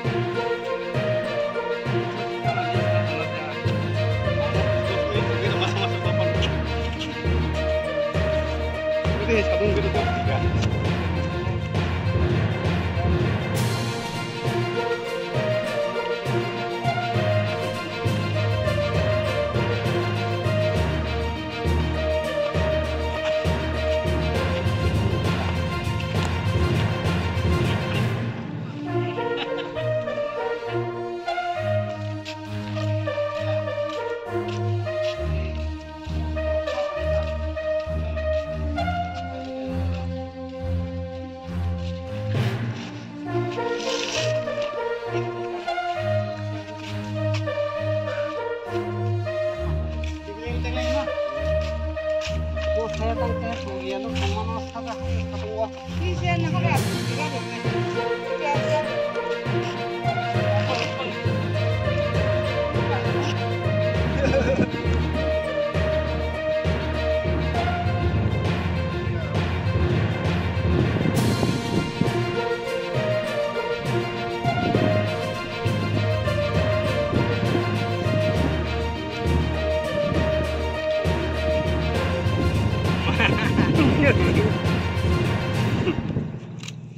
对，自动给它断了。で、そう。嫌な反応の多分、早。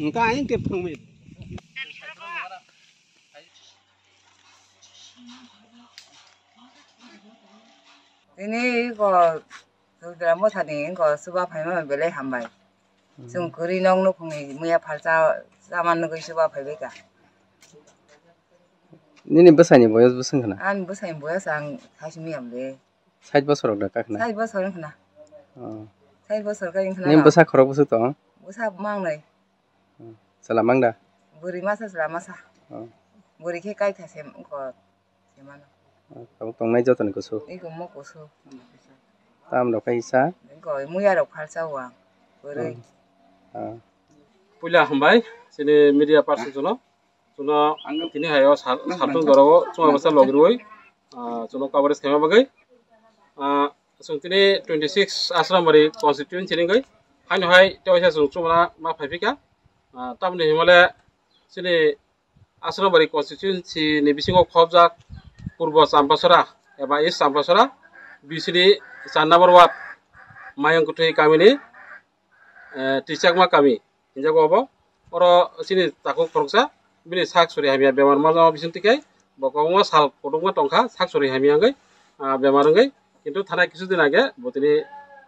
ఇంకా ఆయన తిప్పం 이거 저기라 못하네 이거 뭐 수박 팔면 별래 한 말. 좀 그리 넉넉 보면 뭐야 팔자 싸만는 거 수박 팔배가. 니네 무슨이 뭐여서 무슨 거나? 아니 무슨이 뭐여서 안 사심이 없네. 사십 버섯 올라가 그나? 사십 버섯 그나. 어. Hai bosor kaya yang selama. Nim besar korok besar tu. Besar mang lagi. Selamang dah. Buri masa selama sah. Buri kaya kaya tak sem ko semana. Kamu tong naik jauh tu ni kusu. Ini kamu kusu. Tam dok kaya isa. Ko muya dok palsa wang. Buri. Pula hambai sini media person tu no. Tuna bơ sa satu dorong cuma besar logiroi. Tuna coverage kami bagai. সুতরাং আসলাম বারে constituent Singh হাইন হাইসা ফাইফিকা তাহলে হিমালয় সিনে আসলাম বারে constituent সিনে being খবজা পূর্ব চাম্পাসরা এবার east চাম্পাসরা বিশ্রী চার নম্বর word মায়ংকুটি Kaminey ত্রিশাকমা কামি হিনজাগ হব ওর সিনে তাকু খরকসা বিনি শাক সরি হামিয়া বেমার মাজ বিশন থেকে বকমা সাল কুটুমা টঙ্কা শাক সরি হামিয়াঙ্গে বেমারঙ্গে কিন্তু থানায় কিছুদিন আগে বতিনি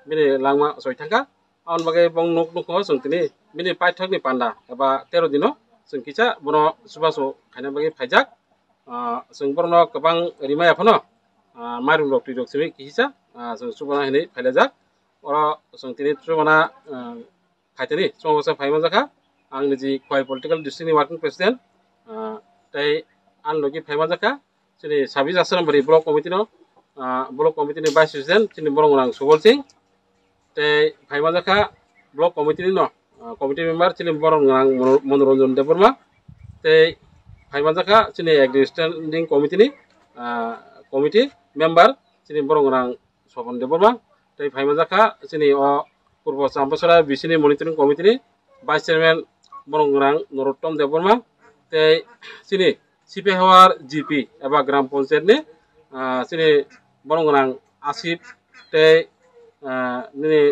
বিনি লাংমা সই থাকা আন বাগে বং nuk nuk sung tini bini paithak ni panda eba tero dino sung kicha bono subaso khaina bagi phaijak sung borno kabang rimaya phono marum rok tui rok simi kisa sung subana hini phailajak oro sung tini subana খাইতেনি চুমা বসা ফাইমা জাখা आं निजि Khowai political डिस्ट्रिक्टनि working president তাই आं लगि फाइमा जाखा जोंनि साबिस आसारामबारि block block কমিটিনি vice president চিনি বরং আং সুবল সিং তে ভাইমা দেখা ব্লক কমিটিনি ন কমিটি মেম্বার চিনি বরং আং মনোরঞ্জন দেববর্মা, তে ভাইমা দেখা চিনি এক্সিস্টেন্ডিং কমিটিনি কমিটি মেম্বার চিনি বরং আং স্বপন দেববর্মা, তে ভাইমা দেখা চিনি অ, পূর্ব চাম্পাসরা বিসিনি মনিটরিং কমিটিনি ভাইস চেয়ারম্যান বরং আং নরোত্তম দেববর্মা, তে চিনি সিপি জিপি এবার গ্রাম পঞ্চায়েতনি চিনি borong orang asip te ini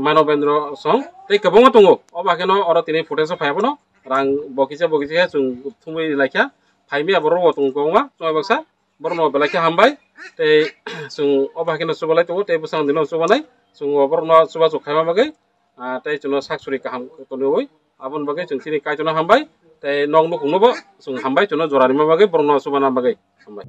mano bendro song te kebongo tunggu oba keno oro tini potensi paya puno rang bokisya bokisya sung tumbuh di lakiya paya mi aboro wo tunggu kongwa soe baksa borong wo belakiya hambai te sung oba keno suba lai tunggu te busang dino suba lai sung wobor no suba suka hama bagai te chuno sak suri kaham tunggu woi abon bagai chung sini kai chuno hambai jorani ma bagai borno suba na bagai hambai